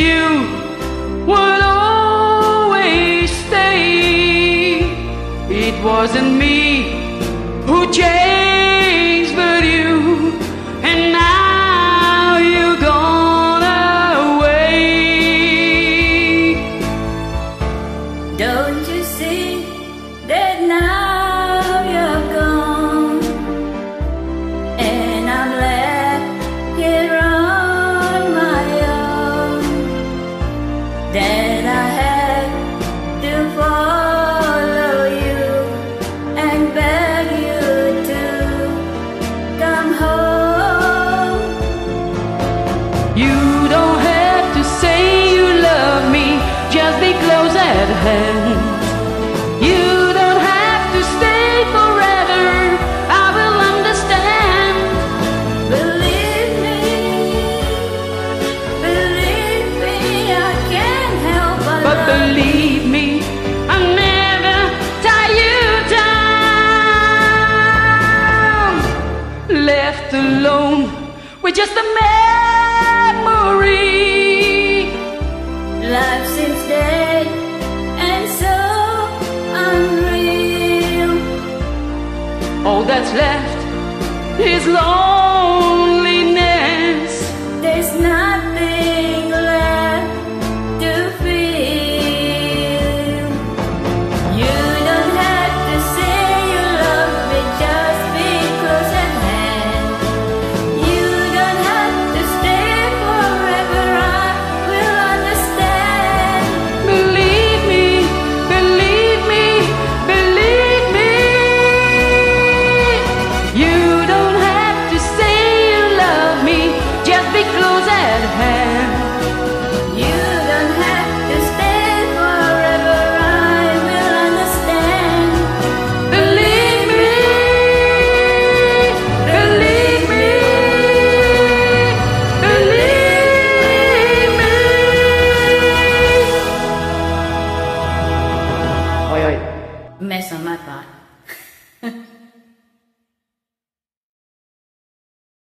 you would always stay. It wasn't me who changed. Hand. You don't have to stay forever, I will understand. Believe me, believe me, I can't help but, But believe me, I'll never tie you down. Left alone with just a memory. Life seems dead so unreal. All that's left is love. thought.